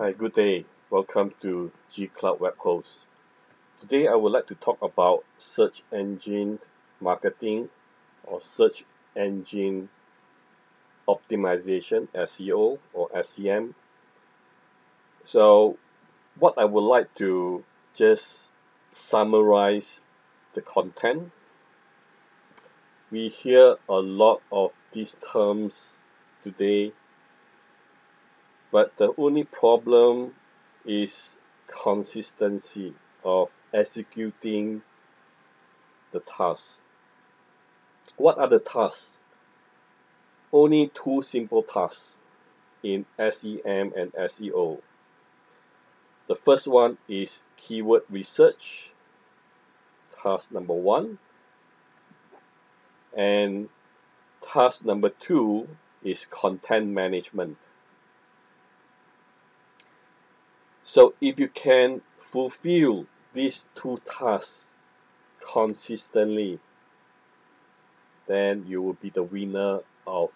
Hi, good day. Welcome to G Cloud Web Host. Today I would like to talk about search engine marketing or search engine optimization, SEO or SEM. So what I would like to just summarize the content. We hear a lot of these terms today but the only problem is consistency of executing the task. What are the tasks? Only two simple tasks in SEM and SEO. The first one is keyword research, task number one. And task number two is content management. So if you can fulfill these two tasks consistently, then you will be the winner of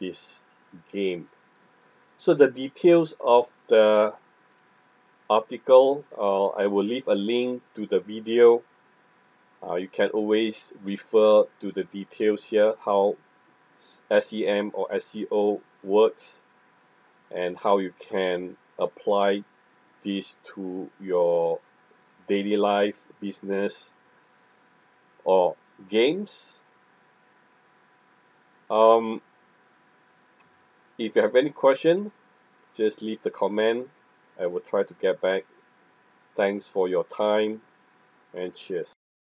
this game. So the details of the article, uh, I will leave a link to the video. Uh, you can always refer to the details here, how SEM or SEO works and how you can apply this to your daily life, business, or games. Um, if you have any question, just leave the comment. I will try to get back. Thanks for your time and cheers.